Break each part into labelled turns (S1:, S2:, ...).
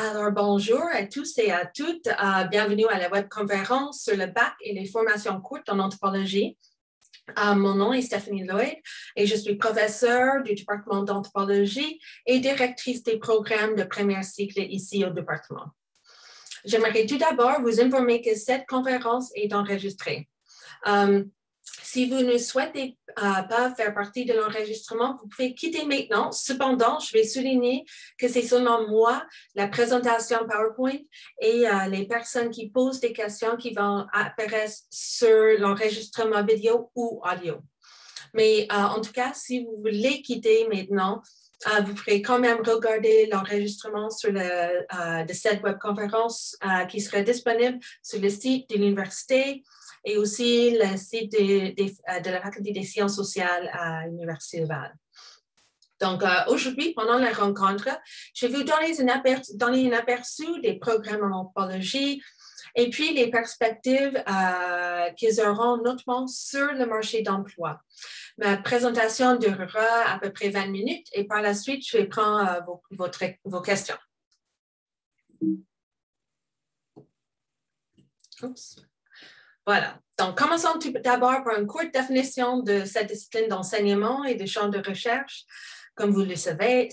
S1: Alors, bonjour à tous et à toutes. Euh, bienvenue à la webconférence sur le bac et les formations courtes en anthropologie. Euh, mon nom est Stephanie Lloyd et je suis professeure du département d'anthropologie et directrice des programmes de premier cycle ici au département. J'aimerais tout d'abord vous informer que cette conférence est enregistrée. Euh, si vous ne souhaitez euh, pas faire partie de l'enregistrement, vous pouvez quitter maintenant. Cependant, je vais souligner que c'est seulement moi, la présentation PowerPoint et euh, les personnes qui posent des questions qui vont apparaître sur l'enregistrement vidéo ou audio. Mais euh, en tout cas, si vous voulez quitter maintenant, vous pourrez quand même regarder l'enregistrement sur le, de cette webconférence qui sera disponible sur le site de l'université et aussi le site de, euh, de, la faculté des sciences sociales à l'Université Laval. Donc, euh, aujourd'hui, pendant la rencontre, je vais vous donner un, aperçu, des programmes en anthropologie et puis les perspectives euh, qu'ils auront notamment sur le marché d'emploi. Ma présentation durera à peu près 20 minutes et par la suite, je vais prendre vos, questions. Oups. Voilà. Donc, commençons tout d'abord par une courte définition de cette discipline d'enseignement et de champ de recherche. Comme vous le savez,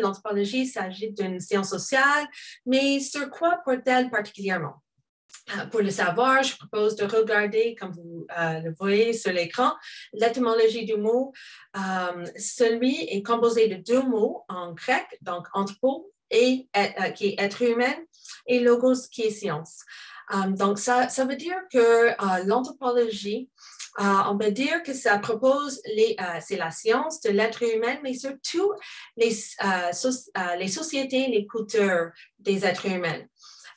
S1: l'anthropologie s'agit d'une science sociale, mais sur quoi porte-t-elle particulièrement? Euh, pour le savoir, je propose de regarder, comme vous euh, le voyez sur l'écran, l'étymologie du mot. Euh, celui est composé de deux mots en grec, donc anthropo, qui est être humain, et logos, qui est science. Euh, donc, ça, veut dire que euh, l'anthropologie, euh, on peut dire que ça propose, c'est la science de l'être humain, mais surtout les, les sociétés, les cultures des êtres humains.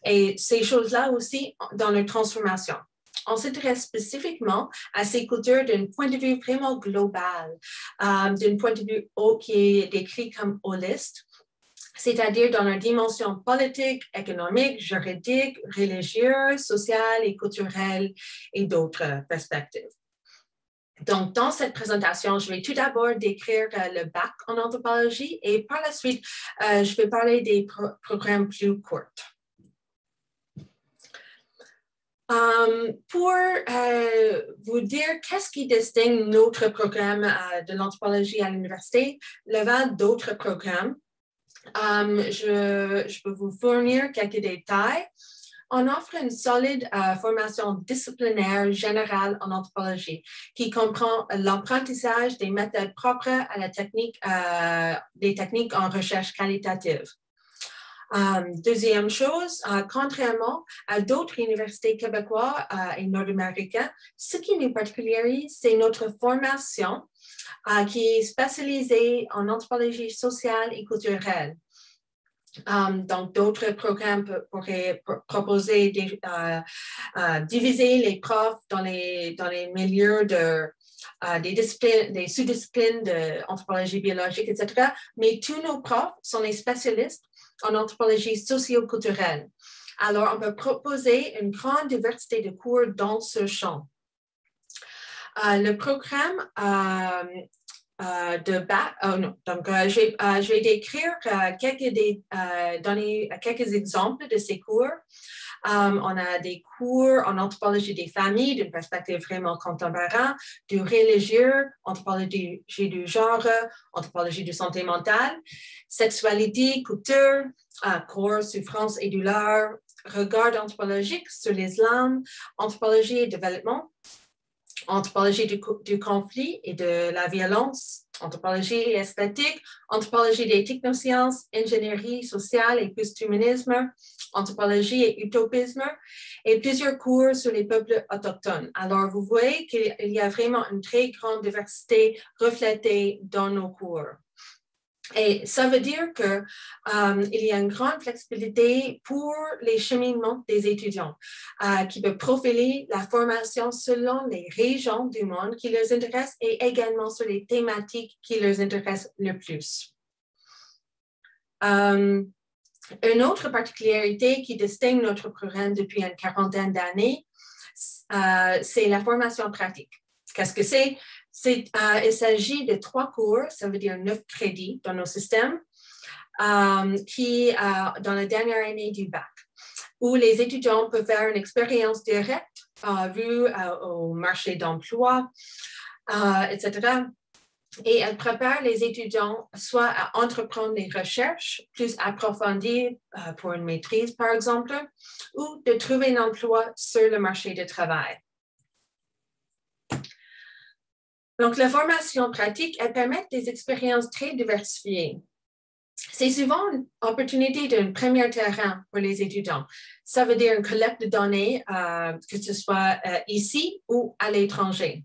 S1: Et ces choses-là aussi dans leur transformation on s'intéresse spécifiquement à ces cultures d'un point de vue vraiment global, d'un point de vue qui est décrit comme holiste, c'est-à-dire dans la dimension politique, économique, juridique, religieuse, sociale et culturelle et d'autres perspectives. Donc, dans cette présentation, je vais tout d'abord décrire euh, le bac en anthropologie et par la suite, euh, je vais parler des programmes plus courts. Pour euh, vous dire qu'est-ce qui distingue notre programme de l'anthropologie à l'université, le va d'autres programmes Um, je, peux vous fournir quelques détails. On offre une solide euh, formation disciplinaire générale en anthropologie qui comprend l'apprentissage des méthodes propres à la technique, euh, des techniques en recherche qualitative. Um, deuxième chose, euh, contrairement à d'autres universités québécoises et nord-américaines, ce qui nous particularise, c'est notre formation euh, qui est spécialisé en anthropologie sociale et culturelle. Um, donc, d'autres programmes pourraient proposer de euh, diviser les profs dans les, dans les milieux de, des, des sous-disciplines d'anthropologie biologique, etc. Mais tous nos profs sont des spécialistes en anthropologie socio-culturelle. Alors, on peut proposer une grande diversité de cours dans ce champ. Euh, le programme euh, euh, de bac, oh non, donc je, vais, décrire quelques, des, donner quelques exemples de ces cours. on a des cours en anthropologie des familles d'une perspective vraiment contemporaine, du religieux, anthropologie du genre, anthropologie de santé mentale, sexualité, couture, corps, souffrance et douleur, regard anthropologique sur l'islam, anthropologie et développement, anthropologie du, conflit et de la violence, anthropologie esthétique, anthropologie des technosciences, ingénierie sociale et post-humanisme, anthropologie et utopisme, et plusieurs cours sur les peuples autochtones. Alors, vous voyez qu'il y a vraiment une très grande diversité reflétée dans nos cours. Et ça veut dire qu'il euh, y a une grande flexibilité pour les cheminements des étudiants euh, qui peuvent profiler la formation selon les régions du monde qui les intéressent et également sur les thématiques qui les intéressent le plus. Euh, une autre particularité qui distingue notre programme depuis une quarantaine d'années, c'est la formation pratique. Qu'est-ce que c'est? Euh, il s'agit de trois cours, ça veut dire neuf crédits dans nos systèmes. qui dans la dernière année du bac, où les étudiants peuvent faire une expérience directe vue au marché d'emploi, etc et elle prépare les étudiants soit à entreprendre des recherches plus approfondies euh, pour une maîtrise, par exemple, ou de trouver un emploi sur le marché du travail. Donc, la formation pratique, elle permet des expériences très diversifiées. C'est souvent une opportunité d'un premier terrain pour les étudiants. Ça veut dire une collecte de données, euh, que ce soit euh, ici ou à l'étranger.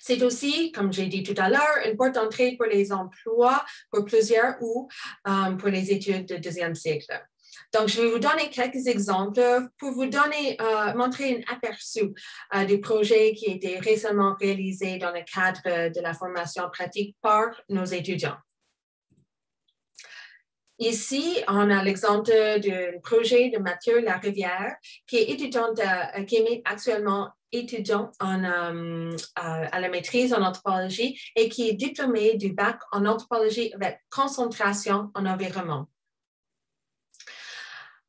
S1: C'est aussi, comme j'ai dit tout à l'heure, une porte d'entrée pour les emplois pour plusieurs ou euh, pour les études de deuxième cycle. Donc, je vais vous donner quelques exemples pour vous donner, euh, montrer un aperçu euh, du projet qui a été récemment réalisé dans le cadre de la formation pratique par nos étudiants. Ici, on a l'exemple d'un projet de Mathieu Larivière, qui est étudiant, qui est actuellement étudiant euh, à la maîtrise en anthropologie et qui est diplômé du bac en anthropologie avec concentration en environnement.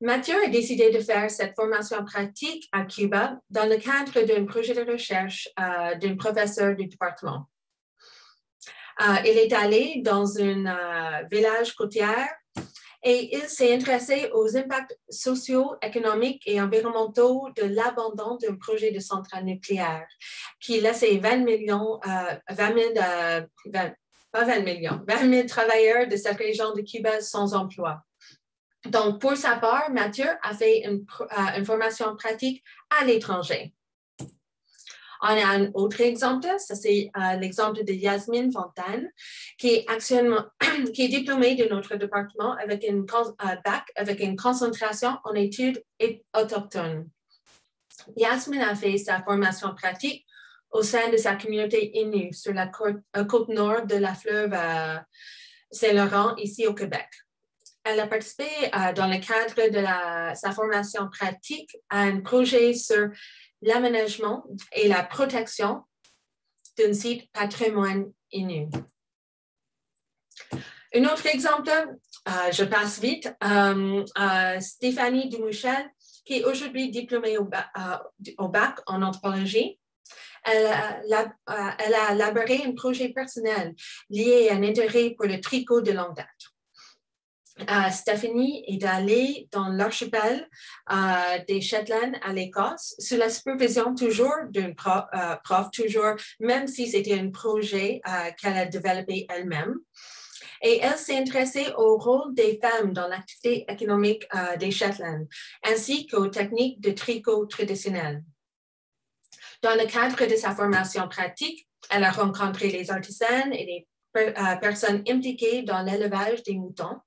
S1: Mathieu a décidé de faire cette formation pratique à Cuba dans le cadre d'un projet de recherche euh, d'un professeur du département. Euh, il est allé dans un village côtier et il s'est intéressé aux impacts sociaux, économiques et environnementaux de l'abandon d'un projet de centrale nucléaire qui laissait 20 millions, 20 euh, 000, euh, pas 20 millions, 20 000 travailleurs de cette région de Cuba sans emploi. Donc, pour sa part, Mathieu a fait une euh, formation pratique à l'étranger. On a un autre exemple, ça c'est euh, l'exemple de Yasmine Fontaine, qui est actuellement qui est diplômée de notre département avec un euh, bac avec une concentration en études autochtones. Yasmine a fait sa formation pratique au sein de sa communauté Innu sur la côte nord de la fleuve Saint-Laurent, ici au Québec. Elle a participé dans le cadre de sa formation pratique à un projet sur l'aménagement et la protection d'un site patrimoine innu. Un autre exemple, euh, je passe vite, euh, euh, Stéphanie Dumouchel, qui est aujourd'hui diplômée au, bac en anthropologie. Elle a, élaboré un projet personnel lié à un intérêt pour le tricot de longue date. Stéphanie est allée dans l'archipel euh, des Shetland à l'Écosse sous la supervision toujours d'un euh, prof, toujours, même si c'était un projet euh, qu'elle a développé elle-même. Et elle s'est intéressée au rôle des femmes dans l'activité économique des Shetland, ainsi qu'aux techniques de tricot traditionnelles. Dans le cadre de sa formation pratique, elle a rencontré les artisans et les personnes impliquées dans l'élevage des moutons euh,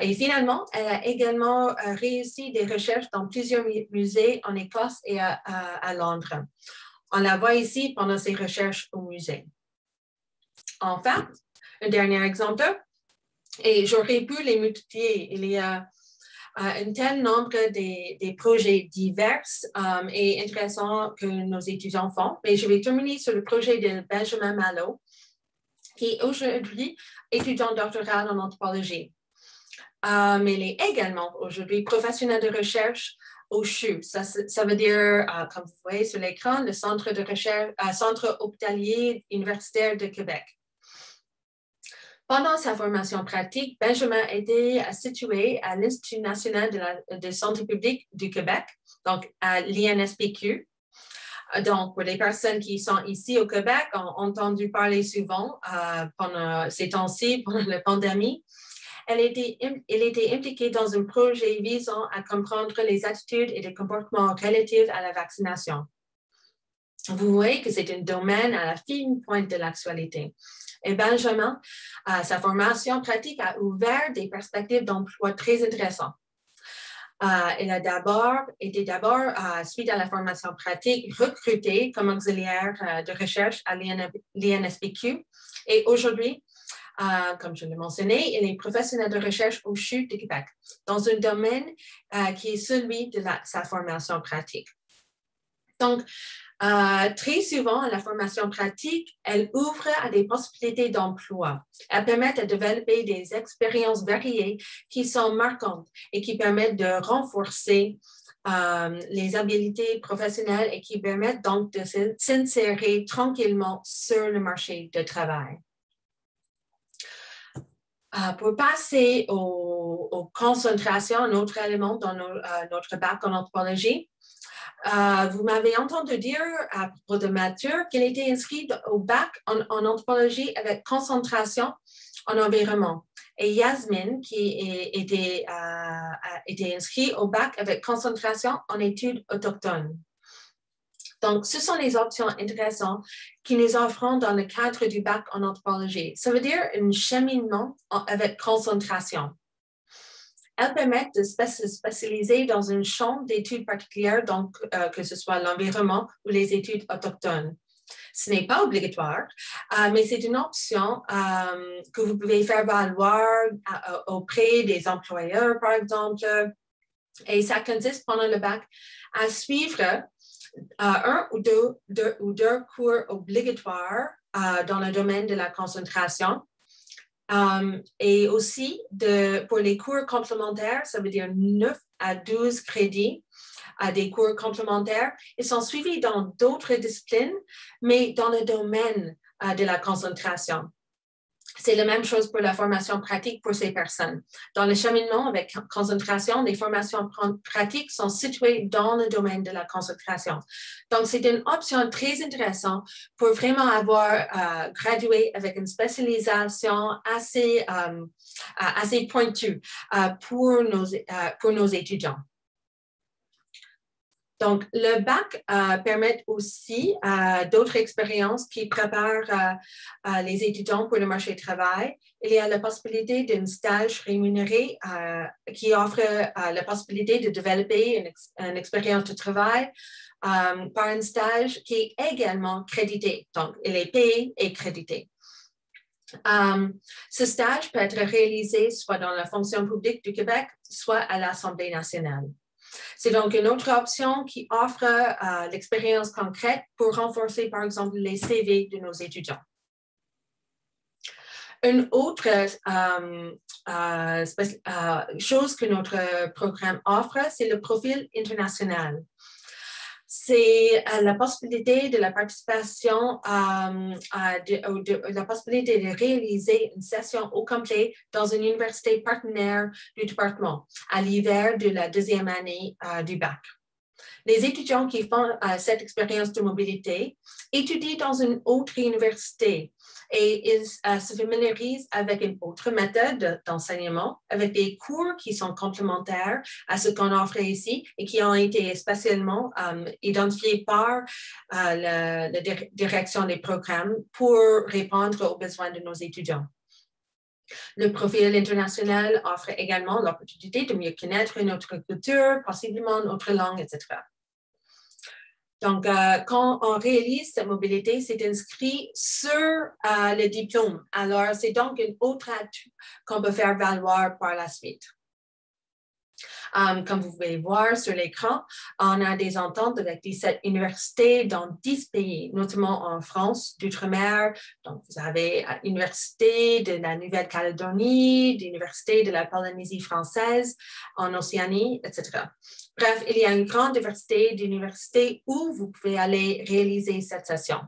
S1: et finalement, elle a également euh, réussi des recherches dans plusieurs musées en Écosse et à, Londres. On la voit ici pendant ses recherches au musée. Enfin, un dernier exemple, et j'aurais pu les multiplier. Il y a euh, un tel nombre des projets divers et intéressants que nos étudiants font. Mais je vais terminer sur le projet de Benjamin Malo, qui est aujourd'hui étudiant doctoral en anthropologie. Euh, mais il est également aujourd'hui professionnel de recherche au CHU. Ça, ça veut dire, euh, comme vous voyez sur l'écran, le Centre de recherche, euh, Centre hospitalier universitaire de Québec. Pendant sa formation pratique, Benjamin a été situé à l'Institut national de, santé publique du Québec, donc à l'INSPQ. Donc, pour les personnes qui sont ici au Québec, ont entendu parler souvent pendant ces temps-ci, pendant la pandémie, elle était, était impliquée dans un projet visant à comprendre les attitudes et les comportements relatifs à la vaccination. Vous voyez que c'est un domaine à la fine pointe de l'actualité. Et Benjamin, sa formation pratique a ouvert des perspectives d'emploi très intéressantes. Euh, elle a d'abord été d'abord, euh, suite à la formation pratique, recrutée comme auxiliaire euh, de recherche à l'INSPQ. Et aujourd'hui, comme je l'ai mentionné, il est professionnel de recherche au CHU de Québec, dans un domaine euh, qui est celui de sa formation pratique. Donc, Euh, très souvent, la formation pratique, elle ouvre à des possibilités d'emploi. Elle permet de développer des expériences variées qui sont marquantes et qui permettent de renforcer euh, les habiletés professionnelles et qui permettent donc de s'insérer tranquillement sur le marché du travail. Euh, pour passer aux, concentrations, un autre élément dans notre bac en anthropologie, euh, vous m'avez entendu dire à propos de Mathieu qu'il était inscrit au bac en, anthropologie avec concentration en environnement. Et Yasmine, qui était, euh, était inscrit au bac avec concentration en études autochtones. Donc, ce sont les options intéressantes qui nous offrent dans le cadre du bac en anthropologie. Ça veut dire un cheminement avec concentration. Elles permettent de se spécialiser dans une champ d'études particulière, donc euh, que ce soit l'environnement ou les études autochtones. Ce n'est pas obligatoire, euh, mais c'est une option euh, que vous pouvez faire valoir auprès des employeurs, par exemple. Et ça consiste pendant le bac à suivre un ou deux, ou deux cours obligatoires dans le domaine de la concentration Um, et aussi, pour les cours complémentaires, ça veut dire 9 à 12 crédits à des cours complémentaires. Ils sont suivis dans d'autres disciplines, mais dans le domaine euh, de la concentration. C'est la même chose pour la formation pratique pour ces personnes. Dans le cheminement avec concentration, les formations pratiques sont situées dans le domaine de la concentration. Donc, c'est une option très intéressante pour vraiment avoir euh, gradué avec une spécialisation assez, euh, assez pointue euh, pour, nos, pour nos étudiants. Donc, le bac euh, permet aussi euh, d'autres expériences qui préparent euh, les étudiants pour le marché du travail. Il y a la possibilité d'un stage rémunéré qui offre la possibilité de développer une, expérience de travail par un stage qui est également crédité. Donc, il est payé et crédité. ce stage peut être réalisé soit dans la fonction publique du Québec, soit à l'Assemblée nationale. C'est donc une autre option qui offre euh, l'expérience concrète pour renforcer, par exemple, les CV de nos étudiants. Une autre euh, euh, chose que notre programme offre, c'est le profil international c'est euh, la possibilité de la participation, euh, de, la possibilité de réaliser une session au complet dans une université partenaire du département à l'hiver de la deuxième année euh, du bac. Les étudiants qui font cette expérience de mobilité étudient dans une autre université et ils euh, se familiarisent avec une autre méthode d'enseignement, avec des cours qui sont complémentaires à ce qu'on offre ici et qui ont été spécialement euh, identifiés par euh, la, direction des programmes pour répondre aux besoins de nos étudiants. Le profil international offre également l'opportunité de mieux connaître notre culture, possiblement notre langue, etc. Donc, euh, quand on réalise cette mobilité, c'est inscrit sur euh, le diplôme. Alors, c'est donc une autre atout qu'on peut faire valoir par la suite. Um, comme vous pouvez voir sur l'écran, on a des ententes avec 17 universités dans 10 pays, notamment en France, d'outre-mer. Donc, vous avez l'Université de la Nouvelle-Calédonie, l'Université de la Polynésie française, en Océanie, etc. Bref, il y a une grande diversité d'universités où vous pouvez aller réaliser cette session.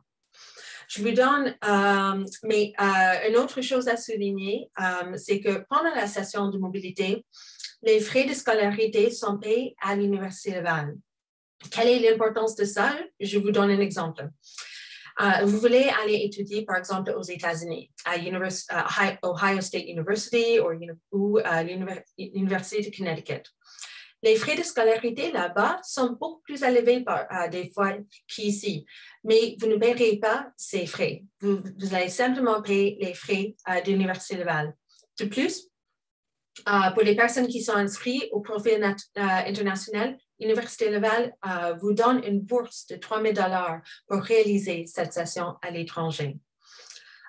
S1: Je vous donne, euh, mais euh, une autre chose à souligner, euh, c'est que pendant la session de mobilité, les frais de scolarité sont payés à l'Université Laval. Quelle est l'importance de ça? Je vous donne un exemple. vous voulez aller étudier, par exemple, aux États-Unis, à Ohio State University ou à l'Université de Connecticut. Les frais de scolarité là-bas sont beaucoup plus élevés par, euh, des fois qu'ici, mais vous ne paierez pas ces frais. Vous, allez simplement payer les frais euh, de l'Université Laval. De plus, euh, pour les personnes qui sont inscrites au profil international, l'Université Laval vous donne une bourse de 3 000 pour réaliser cette session à l'étranger.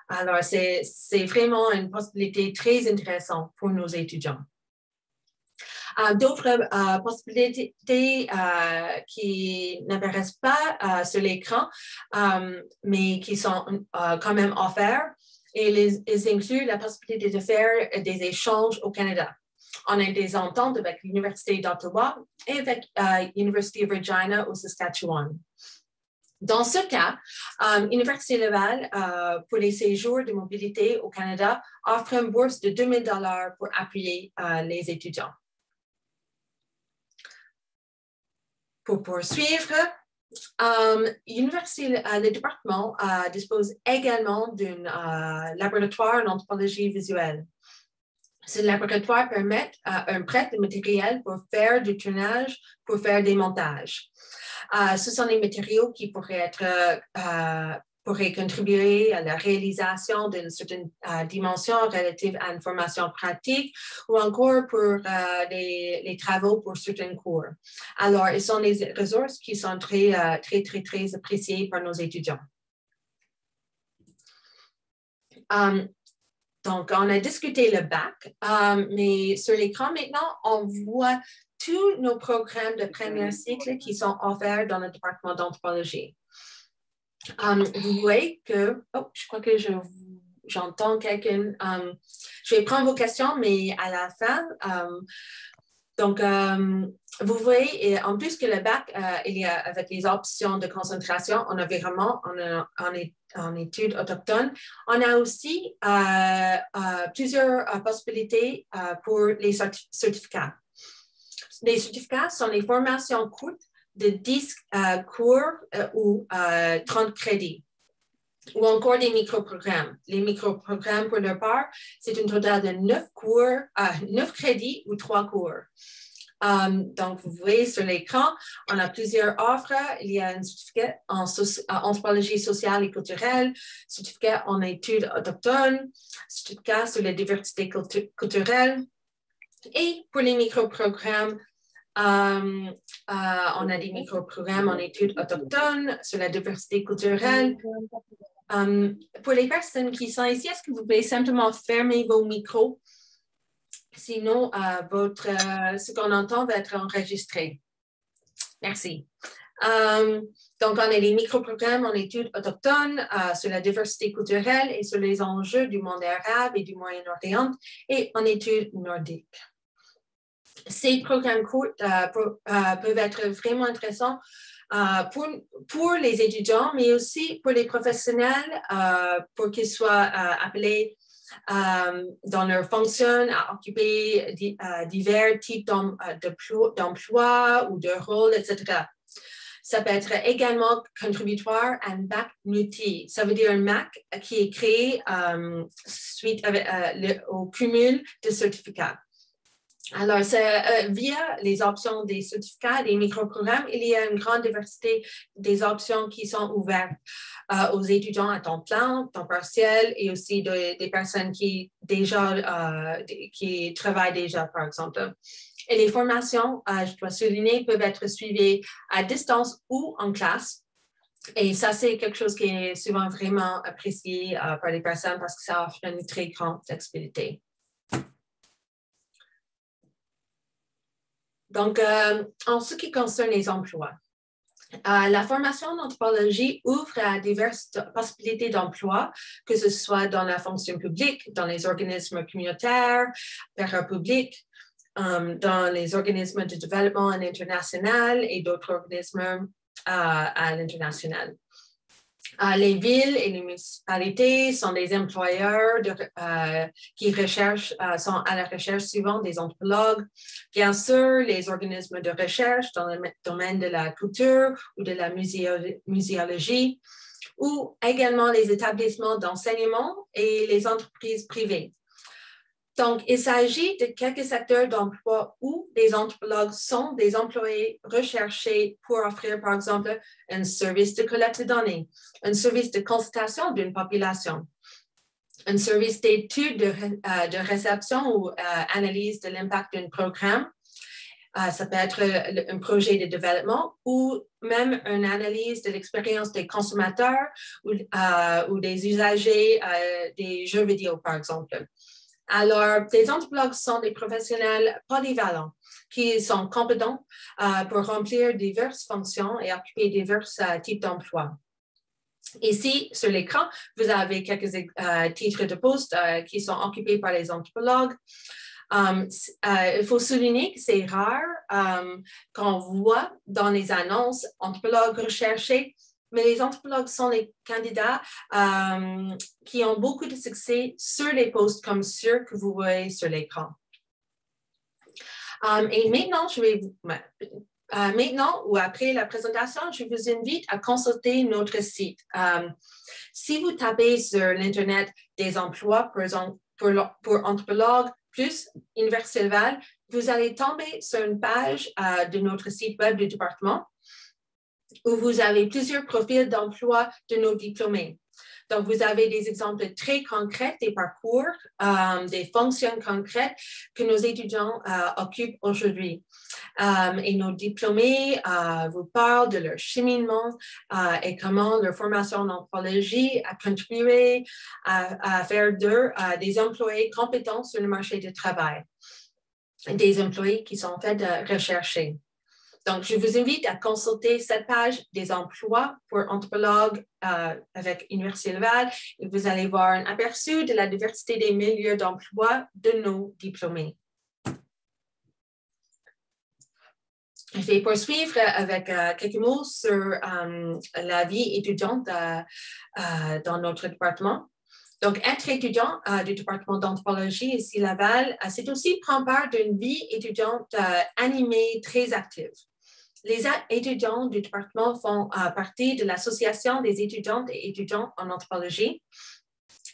S1: Alors, c'est vraiment une possibilité très intéressante pour nos étudiants. D'autres possibilités qui n'apparaissent pas sur l'écran, mais qui sont quand même offertes, et les, incluent la possibilité de faire des échanges au Canada. On a des ententes avec l'Université d'Ottawa et avec l'Université de Regina au Saskatchewan. Dans ce cas, l'Université Laval, euh, pour les séjours de mobilité au Canada, offre une bourse de 2 000 pour appuyer euh, les étudiants. Pour poursuivre, l'université, euh, le département dispose également d'un laboratoire d'anthropologie visuelle. Ce laboratoire permet un prêt de matériel pour faire du tournage, pour faire des montages. Euh, ce sont des matériaux qui pourraient être euh, pourraient contribuer à la réalisation d'une certaine euh, dimension relative à une formation pratique ou encore pour les, les, travaux pour certains cours. Alors, ils sont des ressources qui sont très, très, très, très appréciées par nos étudiants. Um, donc, on a discuté le bac, um, mais sur l'écran maintenant, on voit tous nos programmes de premier cycle qui sont offerts dans le département d'anthropologie. Um, vous voyez que, oh, je crois que j'entends quelqu'un. Um, je vais prendre vos questions, mais à la fin. Um, donc, vous voyez, en plus que le bac, euh, il y a avec les options de concentration, on a vraiment en, études autochtones. On a aussi euh, euh, plusieurs possibilités pour les certificats les certificats sont les formations courtes de 10 euh, cours euh, ou 30 euh, crédits ou encore des micro-programmes. Les micro-programmes, pour leur part, c'est un total de 9 cours, 9 crédits ou 3 cours. donc, vous voyez sur l'écran, on a plusieurs offres. Il y a un certificat en, anthropologie sociale et culturelle, certificat en études autochtones, certificat sur la diversité culturelle. Et pour les micro-programmes, euh, euh, on a des micro-programmes en études autochtones sur la diversité culturelle. Euh, pour les personnes qui sont ici, est-ce que vous pouvez simplement fermer vos micros? Sinon, votre, ce qu'on entend va être enregistré. Merci. donc, on a des micro-programmes en études autochtones sur la diversité culturelle et sur les enjeux du monde arabe et du Moyen-Orient et en études nordiques ces programmes courts euh, euh, peuvent être vraiment intéressants euh, pour, les étudiants, mais aussi pour les professionnels, pour qu'ils soient appelés dans leur fonction à occuper divers types d'emplois ou de rôles, etc. Ça peut être également contributoire à un bac multi. Ça veut dire un MAC qui est créé suite au cumul de certificats. Alors, euh, via les options des certificats, des micro-programmes, il y a une grande diversité des options qui sont ouvertes euh, aux étudiants à temps plein, temps partiel et aussi des personnes qui, déjà, euh, qui travaillent déjà, par exemple. Et les formations, je dois souligner, peuvent être suivies à distance ou en classe. Et ça, c'est quelque chose qui est souvent vraiment apprécié par les personnes parce que ça offre une très grande flexibilité. Donc, euh, en ce qui concerne les emplois, euh, la formation d'anthropologie ouvre à diverses possibilités d'emploi, que ce soit dans la fonction publique, dans les organismes communautaires, publics, euh, dans les organismes de développement international et d'autres organismes à l'international. Euh, les villes et les municipalités sont des employeurs euh, qui recherchent, euh, sont à la recherche souvent des anthropologues. Bien sûr, les organismes de recherche dans le domaine de la culture ou de la muséologie, ou également les établissements d'enseignement et les entreprises privées. Donc, il s'agit de quelques secteurs d'emploi où des anthropologues sont des employés recherchés pour offrir, par exemple, un service de collecte de données, un service de consultation d'une population, un service d'étude de, euh, réception ou euh, analyse de l'impact d'un programme. Euh, ça peut être un projet de développement ou même une analyse de l'expérience des consommateurs ou des usagers des jeux vidéo, par exemple. Alors, les anthropologues sont des professionnels polyvalents qui sont compétents euh, pour remplir diverses fonctions et occuper divers euh, types d'emplois. Ici, sur l'écran, vous avez quelques euh, titres de poste qui sont occupés par les anthropologues. il faut souligner que c'est rare qu'on voit dans les annonces anthropologues recherchés mais les anthropologues sont les candidats euh, qui ont beaucoup de succès sur les postes comme ceux que vous voyez sur l'écran. Euh, et maintenant, je vais euh, maintenant ou après la présentation, je vous invite à consulter notre site. si vous tapez sur l'Internet des emplois pour, pour, pour anthropologues plus Universel vous allez tomber sur une page de notre site web du département où vous avez plusieurs profils d'emploi de nos diplômés. Donc, vous avez des exemples très concrets des parcours, euh, des fonctions concrètes que nos étudiants euh, occupent aujourd'hui. Euh, et nos diplômés vous parlent de leur cheminement et comment leur formation en anthropologie a contribué à, à faire d'eux des employés compétents sur le marché du travail, des employés qui sont en fait recherchés. Donc, je vous invite à consulter cette page des emplois pour anthropologues euh, avec Université Laval vous allez voir un aperçu de la diversité des milieux d'emploi de nos diplômés. Je vais poursuivre avec euh, quelques mots sur euh, la vie étudiante dans notre département. Donc, être étudiant du département d'anthropologie ici Laval, c'est aussi prendre part d'une vie étudiante animée, très active. Les étudiants du département font euh, partie de l'Association des étudiantes et étudiants en anthropologie.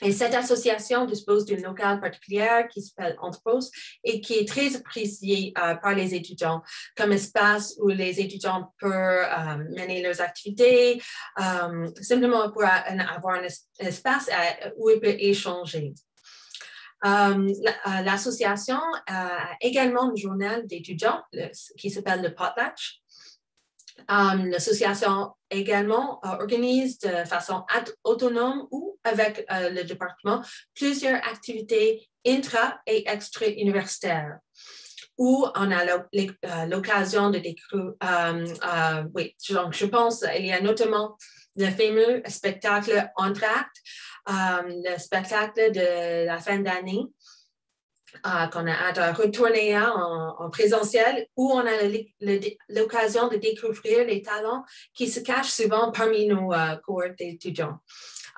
S1: Et cette association dispose d'une locale particulière qui s'appelle Anthropos et qui est très appréciée euh, par les étudiants comme espace où les étudiants peuvent euh, mener leurs activités, simplement pour avoir un espace où ils peuvent échanger. L'association a également un journal d'étudiants qui s'appelle le Potlatch Um, l'association également euh, organise de façon autonome ou avec euh, le département plusieurs activités intra- et extra-universitaires où on a euh, l'occasion de découvrir, oui, donc je pense, il y a notamment le fameux spectacle Entracte, le spectacle de la fin d'année, euh, qu'on a hâte retourner en, présentiel, où on a l'occasion de découvrir les talents qui se cachent souvent parmi nos euh, cohortes d'étudiants.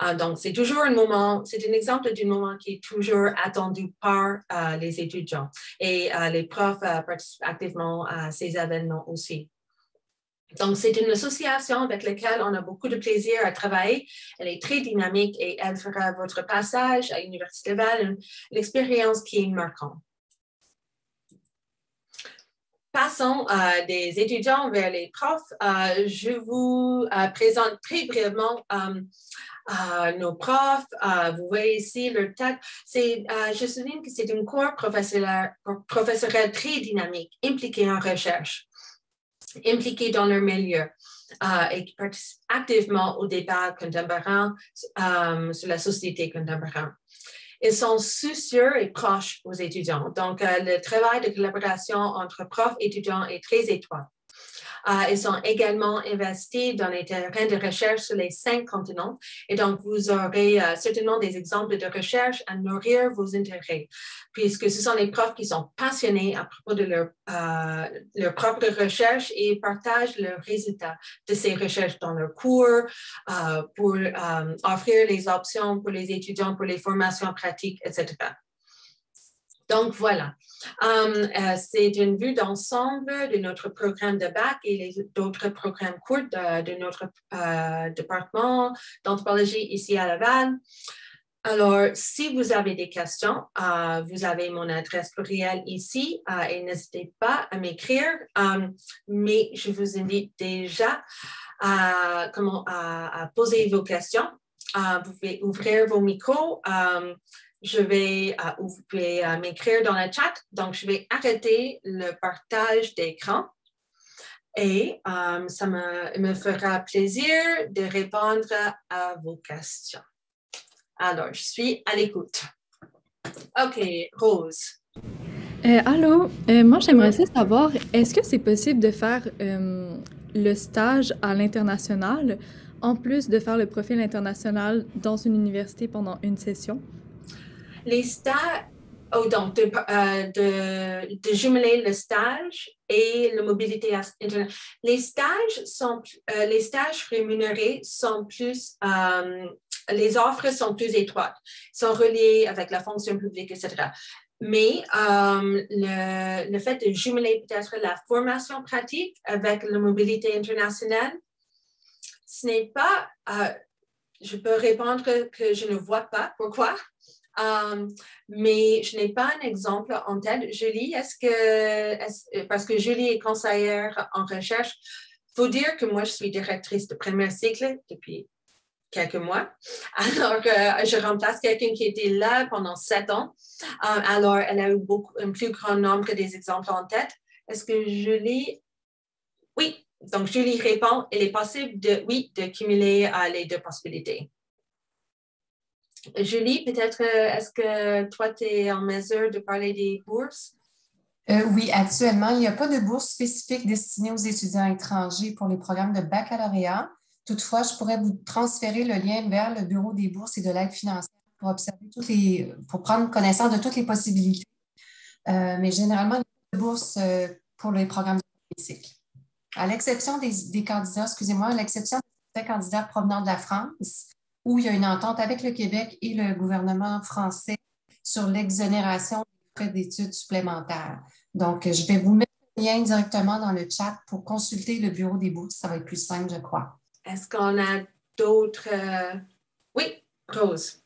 S1: Euh, donc, c'est toujours un moment, c'est un exemple d'un moment qui est toujours attendu par les étudiants et les profs participent activement à ces événements aussi. Donc, c'est une association avec laquelle on a beaucoup de plaisir à travailler. Elle est très dynamique et elle fera votre passage à l'Université Laval une, expérience qui est marquante. Passons euh, des étudiants vers les profs. Euh, je vous euh, présente très brièvement nos profs. vous voyez ici leur tête. je souligne que c'est une cour professionnelle très dynamique, impliquée en recherche impliqués dans leur milieu euh, et qui participent activement au débat contemporain euh, sur la société contemporaine. Ils sont soucieux et proches aux étudiants. Donc, euh, le travail de collaboration entre profs et étudiants est très étroit. Euh, ils sont également investis dans les terrains de recherche sur les cinq continents. Et donc, vous aurez euh, certainement des exemples de recherche à nourrir vos intérêts, puisque ce sont les profs qui sont passionnés à propos de leur, euh, leur propre recherche et partagent leurs résultats de ces recherches dans leurs cours pour offrir les options pour les étudiants, pour les formations pratiques, etc. Donc, voilà. Um, euh, c'est une vue d'ensemble de notre programme de bac et d'autres programmes courts de, notre euh, département d'anthropologie ici à Laval. Alors, si vous avez des questions, euh, vous avez mon adresse courriel ici et n'hésitez pas à m'écrire. Um, mais je vous invite déjà à, poser vos questions. vous pouvez ouvrir vos micros. Um, je vais, euh, vous pouvez euh, m'écrire dans le chat. Donc, je vais arrêter le partage d'écran et euh, ça me, fera plaisir de répondre à vos questions. Alors, je suis à l'écoute. OK, Rose.
S2: Euh, allô, moi j'aimerais savoir, est-ce que c'est possible de faire le stage à l'international en plus de faire le profil international dans une université pendant une session?
S1: Les stages, oh, donc de, de, jumeler le stage et la mobilité internationale. Les stages sont, les stages rémunérés sont plus, les offres sont plus étroites, sont reliées avec la fonction publique, etc. Mais euh, le, le, fait de jumeler peut-être la formation pratique avec la mobilité internationale, ce n'est pas, euh, je peux répondre que je ne vois pas pourquoi, euh, mais je n'ai pas un exemple en tête. Julie, est-ce que, parce que Julie est conseillère en recherche, faut dire que moi, je suis directrice de premier cycle depuis quelques mois. Alors, euh, je remplace quelqu'un qui était là pendant sept ans. Euh, alors, elle a eu beaucoup, un plus grand nombre des exemples en tête. Est-ce que Julie... Oui, donc Julie répond, il est possible de, oui, de cumuler euh, les deux possibilités. Julie, peut-être, est-ce que toi, tu es en mesure de parler des bourses?
S3: oui, actuellement, il n'y a pas de bourse spécifique destinée aux étudiants étrangers pour les programmes de baccalauréat. Toutefois, je pourrais vous transférer le lien vers le Bureau des bourses et de l'aide financière pour observer toutes les, pour prendre connaissance de toutes les possibilités. Euh, mais généralement, il y a de bourses euh, pour les programmes de cycle. À l'exception des, candidats, excusez-moi, à l'exception des candidats provenant de la France, où il y a une entente avec le Québec et le gouvernement français sur l'exonération des frais d'études supplémentaires. Donc, je vais vous mettre le lien directement dans le chat pour consulter le bureau des bourses. Ça va être plus simple, je crois.
S1: Est-ce qu'on a d'autres... Euh, oui, Rose.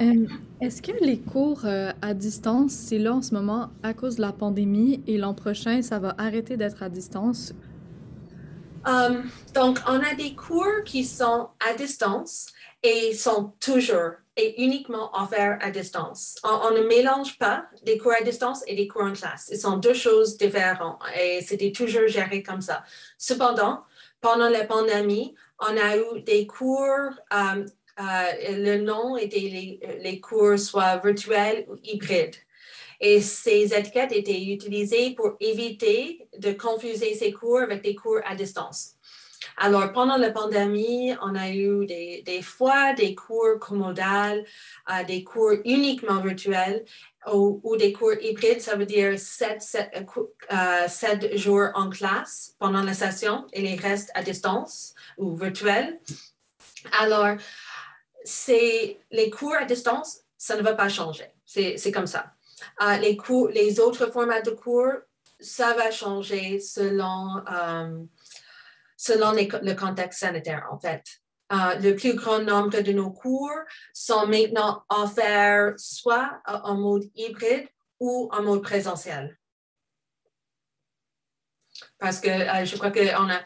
S2: Euh, est-ce que les cours euh, à distance, c'est là en ce moment à cause de la pandémie et l'an prochain, ça va arrêter d'être à distance?
S1: donc, on a des cours qui sont à distance et sont toujours et uniquement offerts à distance. On, ne mélange pas des cours à distance et des cours en classe. Ce sont deux choses différentes et c'était toujours géré comme ça. Cependant, pendant la pandémie, on a eu des cours, euh, euh, le nom était les, cours soit virtuels ou hybrides. Et ces étiquettes étaient utilisées pour éviter de confuser ces cours avec des cours à distance. Alors, pendant la pandémie, on a eu des, fois des cours commodales, euh, des cours uniquement virtuels ou, des cours hybrides, ça veut dire sept, sept, jours en classe pendant la session et les restes à distance ou virtuel. Alors, c'est les cours à distance, ça ne va pas changer. C'est comme ça. Euh, les, cours, les autres formats de cours, ça va changer selon, euh, selon le contexte sanitaire, en fait. Euh, le plus grand nombre de nos cours sont maintenant offerts soit en mode hybride ou en mode présentiel. Parce que je crois qu'on a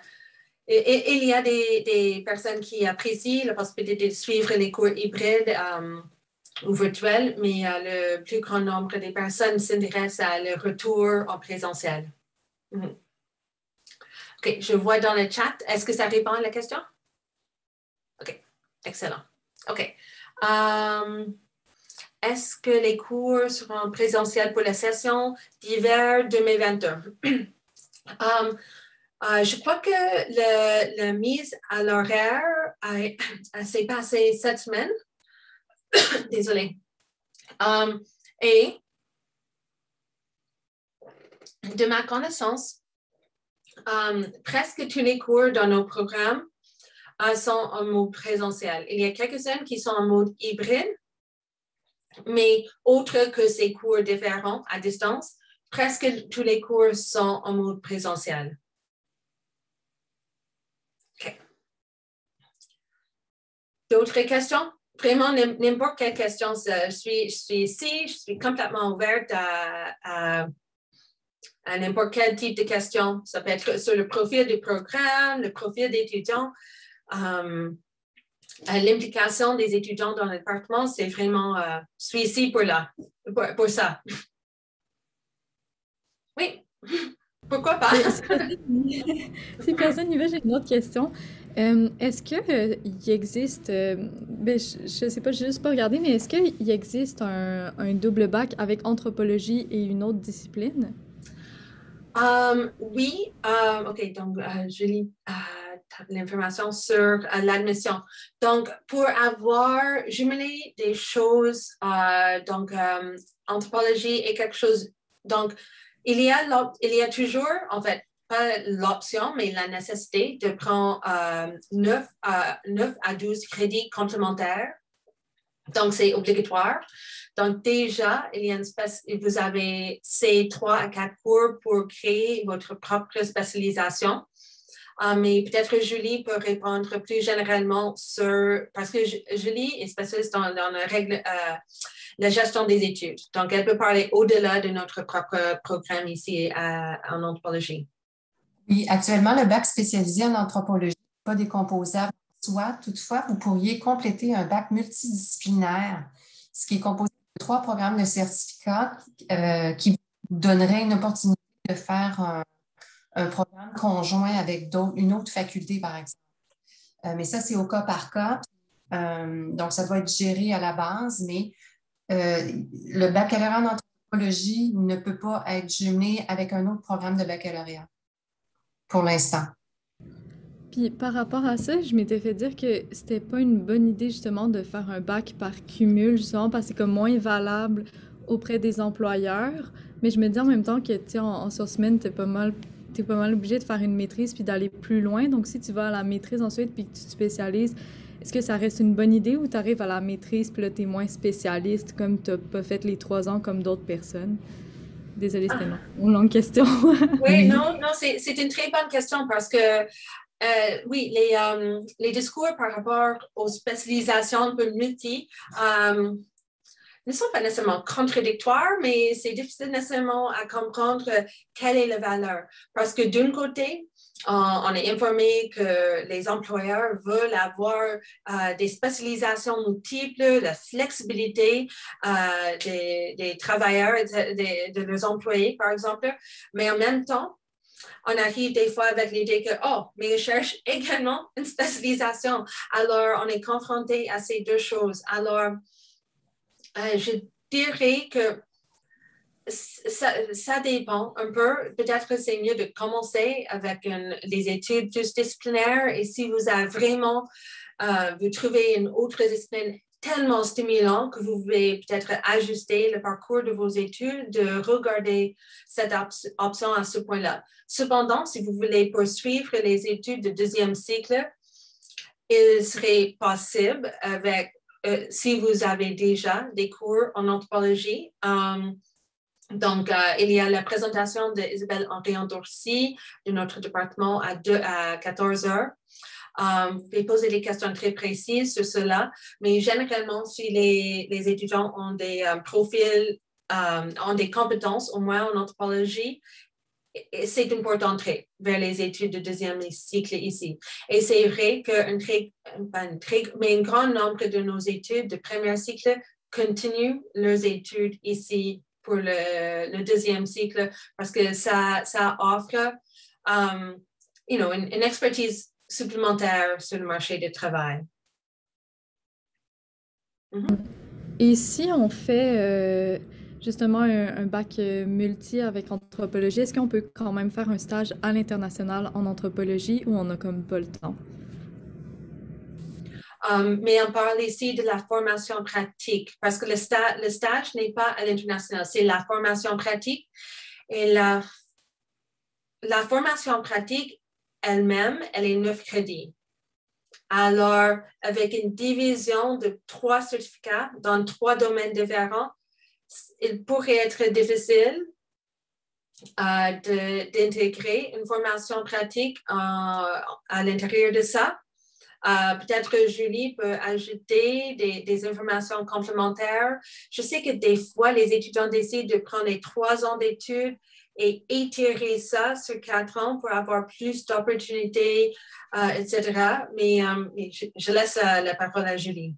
S1: et, il y a des, personnes qui apprécient la possibilité de suivre les cours hybrides euh, ou virtuels, mais euh, le plus grand nombre des personnes s'intéressent à le retour en présentiel. Mhm. OK, je vois dans le chat. Est-ce que ça répond à la question? OK, excellent. OK. Euh, est-ce que les cours seront présentiels pour la session d'hiver 2021? Euh, je crois que la mise à l'horaire s'est passée cette semaine. Désolée. Um, et de ma connaissance, um, presque tous les cours dans nos programmes uh, sont en mode présentiel. Il y a quelques-uns qui sont en mode hybride, mais autres que ces cours différents à distance, presque tous les cours sont en mode présentiel. D'autres questions? Vraiment, n'importe quelle question. Je suis, je suis ici, je suis complètement ouverte à, n'importe quel type de question. Ça peut être sur le profil du programme, le profil d'étudiants. Euh, l'implication des étudiants dans le département, c'est vraiment, euh, je suis pour, là, pour, ça. Oui, pourquoi pas?
S2: si personne n'y veut, j'ai une autre question. Euh, est-ce qu'il existe, ben, je ne sais pas, je n'ai juste pas regardé, mais est-ce qu'il existe un, double bac avec anthropologie et une autre discipline?
S1: Um, oui, um, OK, donc je lis l'information sur l'admission. Donc, pour avoir jumelé des choses, donc anthropologie est quelque chose, donc il y a, il y a toujours, en fait, pas l'option, mais la nécessité de prendre euh, 9, à, 9 à 12 crédits complémentaires. Donc, c'est obligatoire. Donc, déjà, il y a une vous avez ces 3 à 4 cours pour créer votre propre spécialisation. Euh, mais peut-être Julie peut répondre plus généralement sur, parce que Julie est spécialiste dans, dans la, règle, euh, la gestion des études. Donc, elle peut parler au-delà de notre propre programme ici en anthropologie.
S3: Oui, actuellement, le bac spécialisé en anthropologie n'est pas décomposable soit. Toutefois, vous pourriez compléter un bac multidisciplinaire, ce qui est composé de trois programmes de certificat euh, qui vous donneraient une opportunité de faire un, programme conjoint avec une autre faculté, par exemple. Euh, mais ça, c'est au cas par cas. Euh, donc, ça doit être géré à la base, mais le baccalauréat en anthropologie ne peut pas être jumelé avec un autre programme de baccalauréat pour l'instant.
S2: Puis par rapport à ça, je m'étais fait dire que c'était pas une bonne idée justement de faire un bac par cumul, justement parce que c'est comme moins valable auprès des employeurs. Mais je me dis en même temps que tu en, en semaine, t'es pas mal es pas mal obligé de faire une maîtrise puis d'aller plus loin. Donc si tu vas à la maîtrise ensuite puis que tu te spécialises, est-ce que ça reste une bonne idée ou tu arrives à la maîtrise puis là tu es moins spécialiste comme tu pas fait les trois ans comme d'autres personnes? Désolée, c'était une longue question.
S1: oui, non, non, c'est une très bonne question parce que, euh, oui, les, euh, les, discours par rapport aux spécialisations un peu multi euh, ne sont pas nécessairement contradictoires, mais c'est difficile nécessairement à comprendre quelle est la valeur. Parce que d'un côté, on, est informé que les employeurs veulent avoir des spécialisations multiples, la flexibilité des, travailleurs, de, de, leurs employés, par exemple, mais en même temps, on arrive des fois avec l'idée que, oh, mais ils cherchent également une spécialisation. Alors, on est confronté à ces deux choses. Alors, euh, je dirais que ça, dépend un peu. Peut-être que c'est mieux de commencer avec des études plus disciplinaires et si vous avez vraiment, euh, vous trouvez une autre discipline tellement stimulant que vous pouvez peut-être ajuster le parcours de vos études, de regarder cette option à ce point-là. Cependant, si vous voulez poursuivre les études de deuxième cycle, il serait possible avec, euh, si vous avez déjà des cours en anthropologie, euh, donc, euh, il y a la présentation d'Isabelle Henri-Endorcy de notre département à, 2, à 14 heures. Euh, vous pouvez poser des questions très précises sur cela, mais généralement, si les, étudiants ont des euh, profils, ont des compétences, au moins en anthropologie, c'est une porte d'entrée vers les études de deuxième cycle ici. Et c'est vrai qu'un très, très, mais un grand nombre de nos études de premier cycle continuent leurs études ici pour le, deuxième cycle parce que ça, ça offre um, you know, une, expertise supplémentaire sur le marché du travail.
S2: Mm-hmm. Et si on fait euh, justement un, bac euh, multi avec anthropologie, est-ce qu'on peut quand même faire un stage à l'international en anthropologie ou on n'a comme pas le temps?
S1: Um, mais on parle ici de la formation pratique parce que le, le stage n'est pas à l'international, c'est la formation pratique. Et la, la formation pratique elle-même, elle est neuf crédits. Alors, avec une division de trois certificats dans trois domaines différents, il pourrait être difficile euh, d'intégrer une formation pratique à l'intérieur de ça. Euh, peut-être que Julie peut ajouter des, informations complémentaires. Je sais que des fois, les étudiants décident de prendre les trois ans d'études et étirer ça sur quatre ans pour avoir plus d'opportunités, euh, etc. Mais, euh, je, laisse la parole à Julie.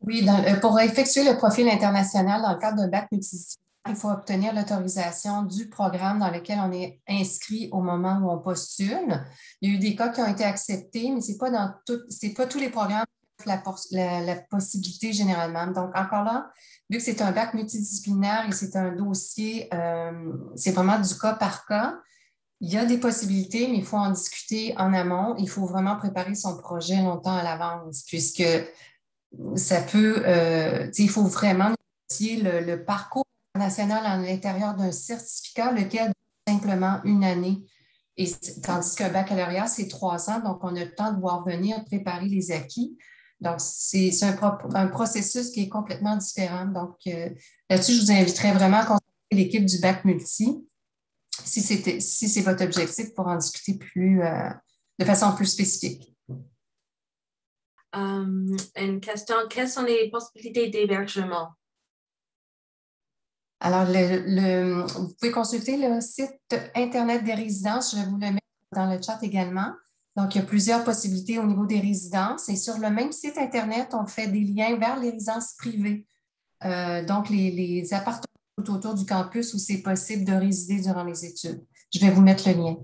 S3: Oui, pour effectuer le profil international dans le cadre d'un bac multidisciplinaire, il faut obtenir l'autorisation du programme dans lequel on est inscrit au moment où on postule. Il y a eu des cas qui ont été acceptés, mais ce n'est pas dans pas tous les programmes qui offrent la, possibilité généralement. Donc, encore là, vu que c'est un bac multidisciplinaire et c'est un dossier, euh, c'est vraiment du cas par cas. Il y a des possibilités, mais il faut en discuter en amont. Il faut vraiment préparer son projet longtemps à l'avance, puisque ça peut, euh, il faut vraiment le, le parcours national à l'intérieur d'un certificat, lequel simplement une année. Tandis qu'un baccalauréat, c'est trois ans, donc on a le temps de voir venir préparer les acquis. Donc, c'est un, un, processus qui est complètement différent. Donc, euh, là-dessus, je vous inviterais vraiment à consulter l'équipe du bac multi si c'est si votre objectif pour en discuter plus, euh, de façon plus spécifique.
S1: Um, une question, quelles sont les possibilités d'hébergement?
S3: Alors, le, vous pouvez consulter le site Internet des résidences. Je vais vous le mettre dans le chat également. Donc, il y a plusieurs possibilités au niveau des résidences. Et sur le même site Internet, on fait des liens vers les résidences privées. Euh, donc, les, les appartements autour du campus où c'est possible de résider durant les études. Je vais vous mettre le lien.